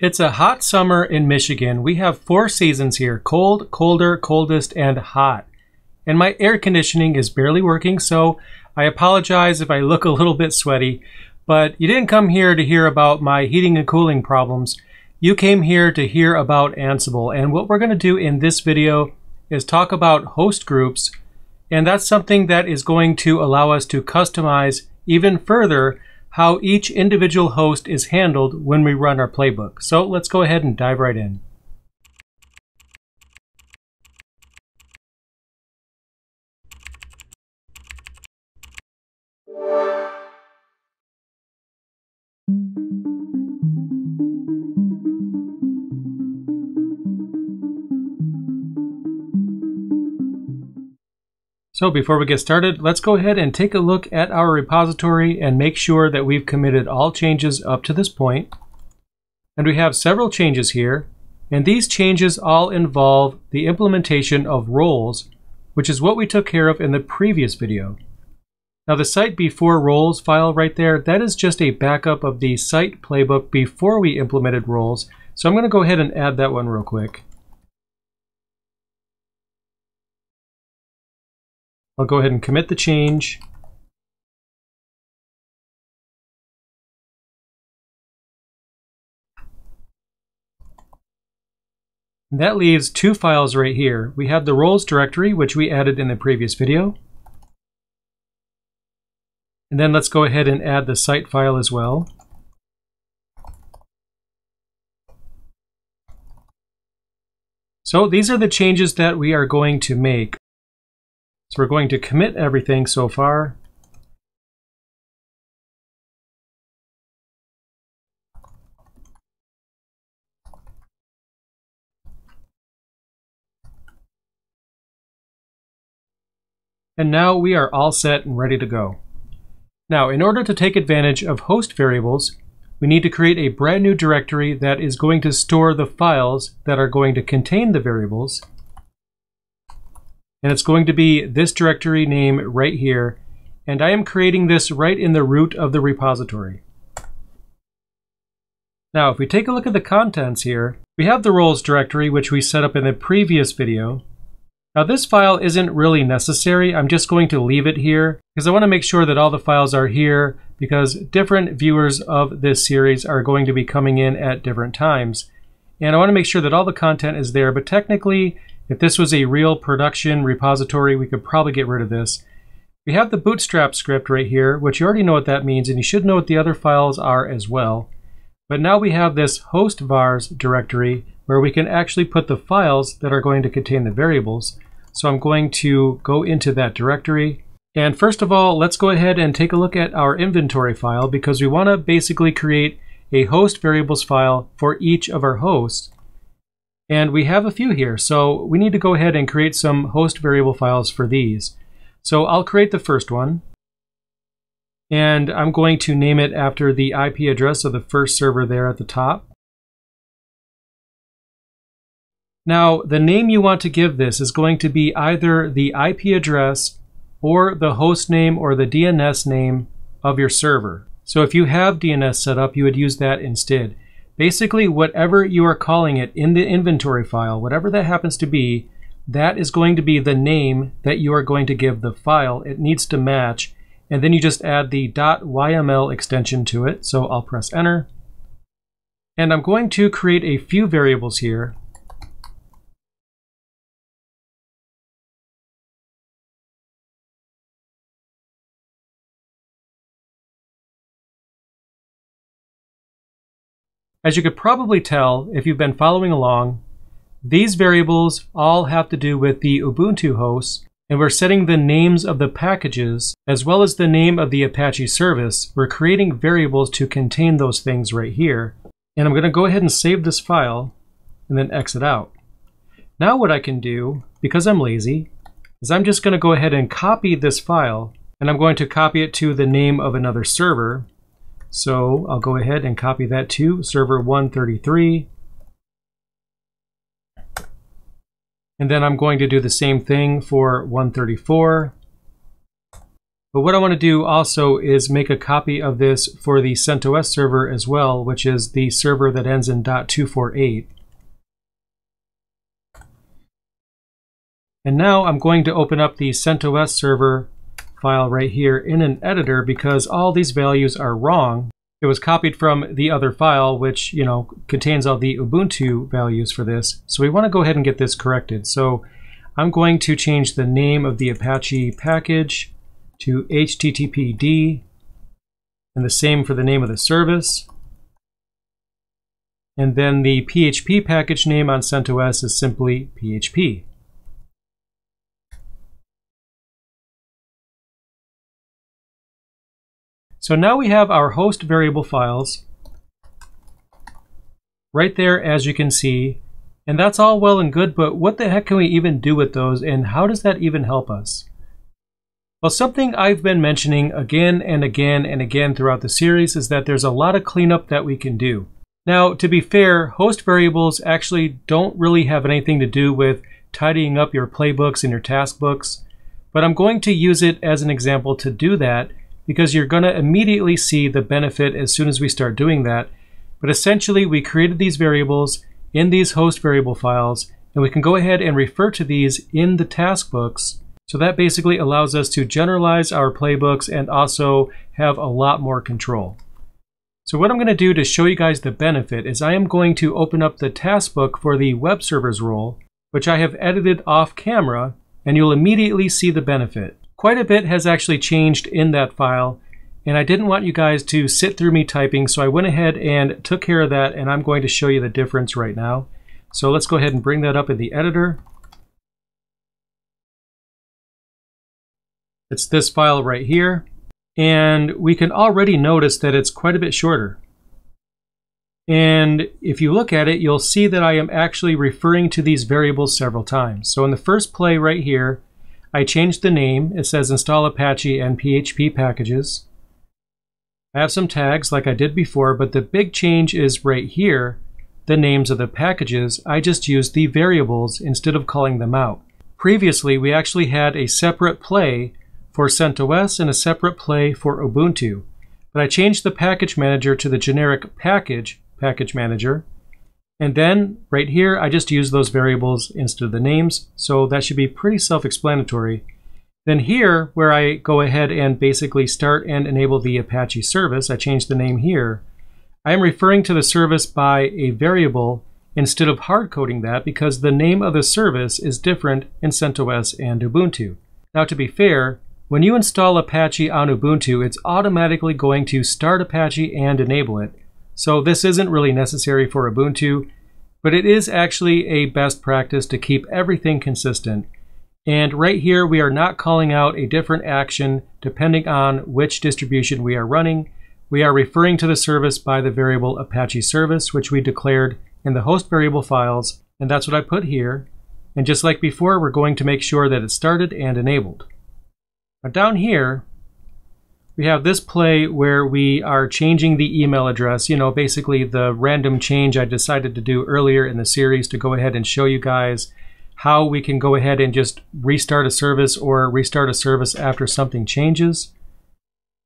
It's a hot summer in Michigan. We have four seasons here cold, colder, coldest, and hot. And my air conditioning is barely working, so I apologize if I look a little bit sweaty. But you didn't come here to hear about my heating and cooling problems. You came here to hear about Ansible. And what we're going to do in this video is talk about host groups. And that's something that is going to allow us to customize even further how each individual host is handled when we run our playbook. So let's go ahead and dive right in. So before we get started, let's go ahead and take a look at our repository and make sure that we've committed all changes up to this point. And we have several changes here, and these changes all involve the implementation of roles, which is what we took care of in the previous video. Now the site before roles file right there, that is just a backup of the site playbook before we implemented roles. So I'm going to go ahead and add that one real quick. I'll go ahead and commit the change. that leaves two files right here. We have the roles directory, which we added in the previous video. And then let's go ahead and add the site file as well. So these are the changes that we are going to make. So we're going to commit everything so far. And now we are all set and ready to go. Now, in order to take advantage of host variables, we need to create a brand new directory that is going to store the files that are going to contain the variables and it's going to be this directory name right here. And I am creating this right in the root of the repository. Now, if we take a look at the contents here, we have the roles directory, which we set up in the previous video. Now, this file isn't really necessary. I'm just going to leave it here because I want to make sure that all the files are here because different viewers of this series are going to be coming in at different times. And I want to make sure that all the content is there, but technically if this was a real production repository, we could probably get rid of this. We have the bootstrap script right here, which you already know what that means, and you should know what the other files are as well. But now we have this host vars directory where we can actually put the files that are going to contain the variables. So I'm going to go into that directory. And first of all, let's go ahead and take a look at our inventory file because we want to basically create a host variables file for each of our hosts. And we have a few here, so we need to go ahead and create some host variable files for these. So I'll create the first one. And I'm going to name it after the IP address of the first server there at the top. Now, the name you want to give this is going to be either the IP address or the host name or the DNS name of your server. So if you have DNS set up, you would use that instead. Basically, whatever you are calling it in the inventory file, whatever that happens to be, that is going to be the name that you are going to give the file. It needs to match. And then you just add the .yml extension to it. So I'll press enter. And I'm going to create a few variables here. As you could probably tell if you've been following along, these variables all have to do with the Ubuntu host, and we're setting the names of the packages as well as the name of the Apache service. We're creating variables to contain those things right here. And I'm going to go ahead and save this file and then exit out. Now what I can do, because I'm lazy, is I'm just going to go ahead and copy this file and I'm going to copy it to the name of another server so I'll go ahead and copy that to server 133. And then I'm going to do the same thing for 134. But what I want to do also is make a copy of this for the CentOS server as well, which is the server that ends in .248. And now I'm going to open up the CentOS server file right here in an editor because all these values are wrong. It was copied from the other file, which, you know, contains all the Ubuntu values for this. So we want to go ahead and get this corrected. So I'm going to change the name of the Apache package to HTTPD, and the same for the name of the service. And then the PHP package name on CentOS is simply PHP. So now we have our host variable files right there as you can see and that's all well and good but what the heck can we even do with those and how does that even help us? Well, something I've been mentioning again and again and again throughout the series is that there's a lot of cleanup that we can do. Now, to be fair, host variables actually don't really have anything to do with tidying up your playbooks and your task books, but I'm going to use it as an example to do that because you're going to immediately see the benefit as soon as we start doing that. But essentially, we created these variables in these host variable files, and we can go ahead and refer to these in the task books so that basically allows us to generalize our playbooks and also have a lot more control. So what I'm going to do to show you guys the benefit is I am going to open up the task book for the web servers role, which I have edited off camera, and you'll immediately see the benefit. Quite a bit has actually changed in that file, and I didn't want you guys to sit through me typing, so I went ahead and took care of that, and I'm going to show you the difference right now. So let's go ahead and bring that up in the editor. It's this file right here. And we can already notice that it's quite a bit shorter. And if you look at it, you'll see that I am actually referring to these variables several times. So in the first play right here, I changed the name. It says install Apache and PHP packages. I have some tags like I did before, but the big change is right here, the names of the packages. I just used the variables instead of calling them out. Previously, we actually had a separate play for CentOS and a separate play for Ubuntu. But I changed the package manager to the generic package package manager. And then right here, I just use those variables instead of the names. So that should be pretty self-explanatory. Then here, where I go ahead and basically start and enable the Apache service, I change the name here. I am referring to the service by a variable instead of hard coding that because the name of the service is different in CentOS and Ubuntu. Now to be fair, when you install Apache on Ubuntu, it's automatically going to start Apache and enable it. So this isn't really necessary for Ubuntu, but it is actually a best practice to keep everything consistent. And right here, we are not calling out a different action depending on which distribution we are running. We are referring to the service by the variable Apache service, which we declared in the host variable files, and that's what I put here. And just like before, we're going to make sure that it's started and enabled. Now down here, we have this play where we are changing the email address, you know, basically the random change I decided to do earlier in the series to go ahead and show you guys how we can go ahead and just restart a service or restart a service after something changes.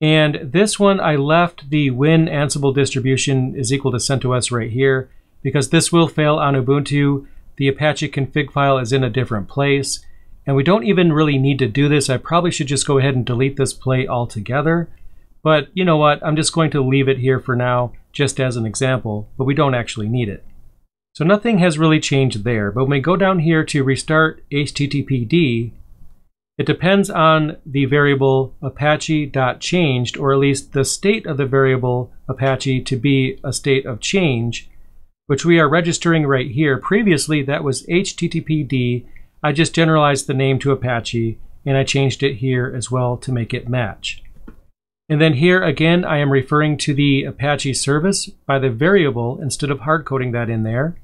And this one, I left the when Ansible distribution is equal to CentOS right here because this will fail on Ubuntu. The Apache config file is in a different place. And we don't even really need to do this. I probably should just go ahead and delete this play altogether. But you know what? I'm just going to leave it here for now, just as an example, but we don't actually need it. So nothing has really changed there. But when we go down here to restart HTTPD, it depends on the variable apache.changed, or at least the state of the variable apache to be a state of change, which we are registering right here. Previously, that was httpd I just generalized the name to Apache and I changed it here as well to make it match. And then here again, I am referring to the Apache service by the variable instead of hard coding that in there.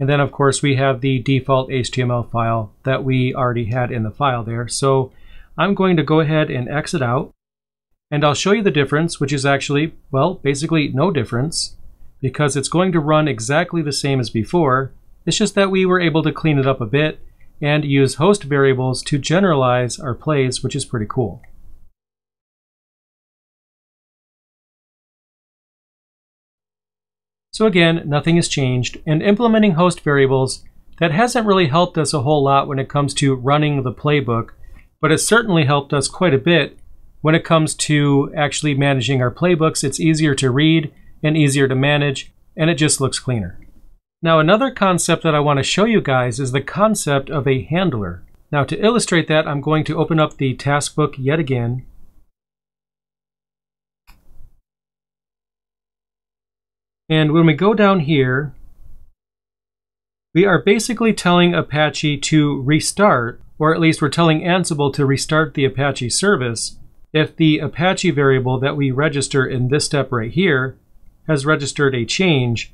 And then of course we have the default HTML file that we already had in the file there. So I'm going to go ahead and exit out and I'll show you the difference, which is actually, well, basically no difference because it's going to run exactly the same as before, it's just that we were able to clean it up a bit and use host variables to generalize our plays, which is pretty cool. So again, nothing has changed, and implementing host variables, that hasn't really helped us a whole lot when it comes to running the playbook, but it certainly helped us quite a bit when it comes to actually managing our playbooks. It's easier to read and easier to manage, and it just looks cleaner. Now another concept that I want to show you guys is the concept of a handler. Now to illustrate that, I'm going to open up the taskbook yet again. And when we go down here, we are basically telling Apache to restart, or at least we're telling Ansible to restart the Apache service if the Apache variable that we register in this step right here has registered a change,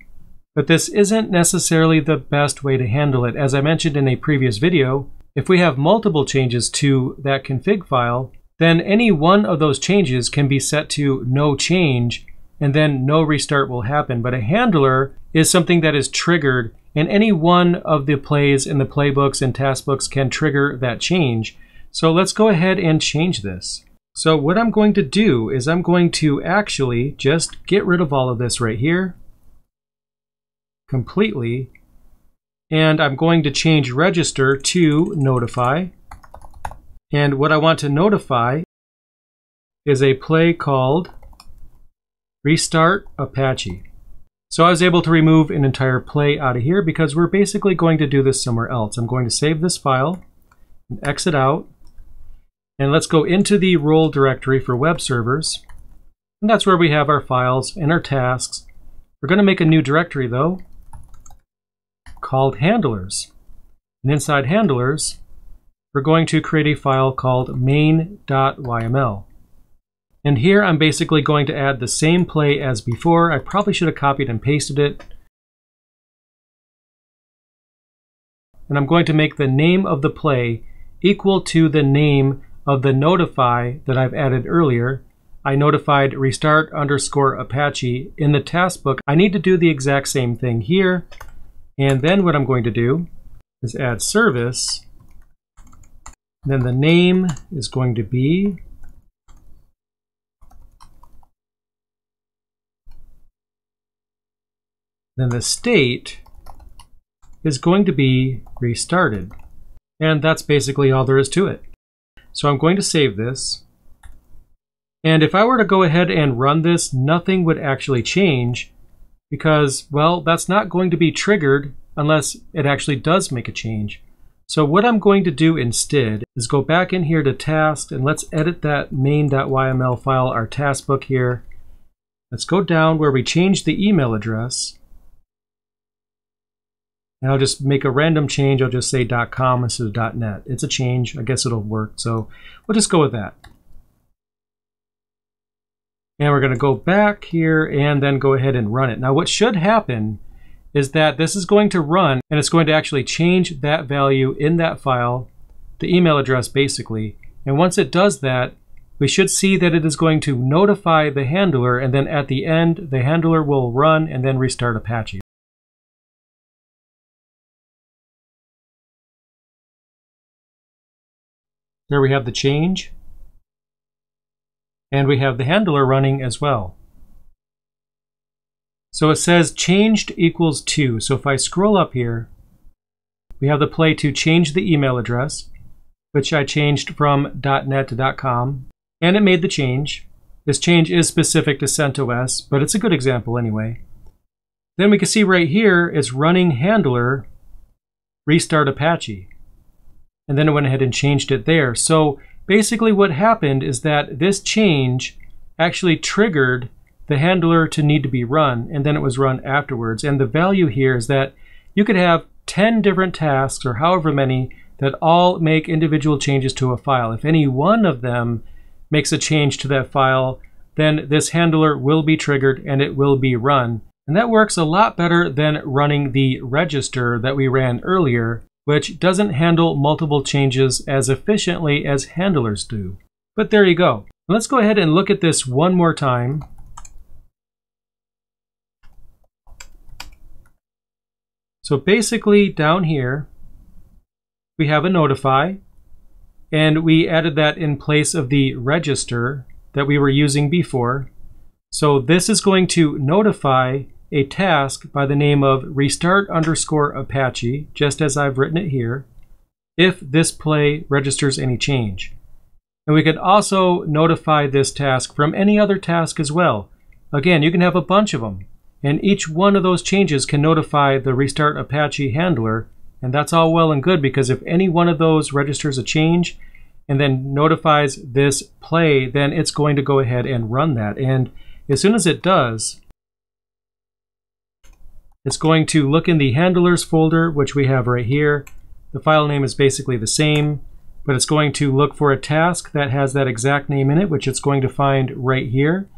but this isn't necessarily the best way to handle it. As I mentioned in a previous video, if we have multiple changes to that config file, then any one of those changes can be set to no change, and then no restart will happen. But a handler is something that is triggered and any one of the plays in the playbooks and taskbooks can trigger that change. So let's go ahead and change this. So what I'm going to do is I'm going to actually just get rid of all of this right here completely. And I'm going to change register to notify. And what I want to notify is a play called Restart Apache. So I was able to remove an entire play out of here because we're basically going to do this somewhere else. I'm going to save this file and exit out. And let's go into the role directory for web servers. And that's where we have our files and our tasks. We're going to make a new directory though called handlers. And inside handlers, we're going to create a file called main.yml. And here I'm basically going to add the same play as before. I probably should have copied and pasted it. And I'm going to make the name of the play equal to the name of the notify that I've added earlier. I notified restart underscore Apache in the task book. I need to do the exact same thing here. And then what I'm going to do is add service. Then the name is going to be then the state is going to be restarted. And that's basically all there is to it. So I'm going to save this. And if I were to go ahead and run this, nothing would actually change because, well, that's not going to be triggered unless it actually does make a change. So what I'm going to do instead is go back in here to task and let's edit that main.yml file, our task book here. Let's go down where we changed the email address and I'll just make a random change. I'll just say .com instead of .net. It's a change. I guess it'll work. So we'll just go with that. And we're going to go back here and then go ahead and run it. Now what should happen is that this is going to run and it's going to actually change that value in that file, the email address basically. And once it does that, we should see that it is going to notify the handler and then at the end, the handler will run and then restart Apache. There we have the change. And we have the handler running as well. So it says changed equals 2. So if I scroll up here, we have the play to change the email address, which I changed from .net to .com, and it made the change. This change is specific to CentOS, but it's a good example anyway. Then we can see right here it's running handler restart Apache and then it went ahead and changed it there. So basically what happened is that this change actually triggered the handler to need to be run, and then it was run afterwards. And the value here is that you could have 10 different tasks, or however many, that all make individual changes to a file. If any one of them makes a change to that file, then this handler will be triggered and it will be run. And that works a lot better than running the register that we ran earlier, which doesn't handle multiple changes as efficiently as handlers do. But there you go. Let's go ahead and look at this one more time. So basically down here, we have a notify, and we added that in place of the register that we were using before. So this is going to notify a task by the name of restart underscore Apache, just as I've written it here, if this play registers any change. And we could also notify this task from any other task as well. Again, you can have a bunch of them, and each one of those changes can notify the restart Apache handler, and that's all well and good because if any one of those registers a change and then notifies this play, then it's going to go ahead and run that. And as soon as it does, it's going to look in the handlers folder, which we have right here. The file name is basically the same but it's going to look for a task that has that exact name in it, which it's going to find right here.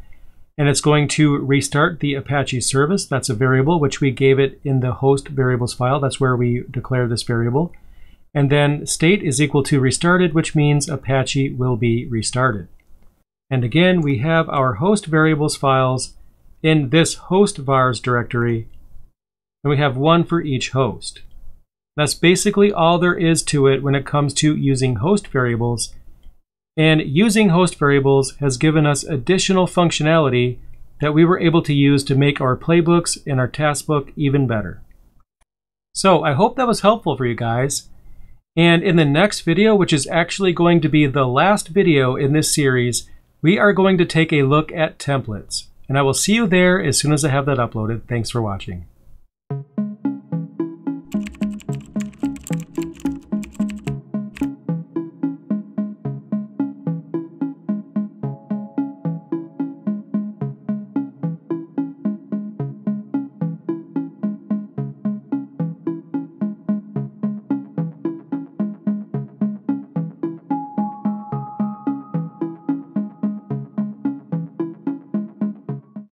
And it's going to restart the Apache service. That's a variable, which we gave it in the host variables file. That's where we declare this variable. And then state is equal to restarted, which means Apache will be restarted. And again, we have our host variables files in this host vars directory, and we have one for each host. That's basically all there is to it when it comes to using host variables. And using host variables has given us additional functionality that we were able to use to make our playbooks and our task book even better. So I hope that was helpful for you guys. And in the next video, which is actually going to be the last video in this series, we are going to take a look at templates. And I will see you there as soon as I have that uploaded. Thanks for watching.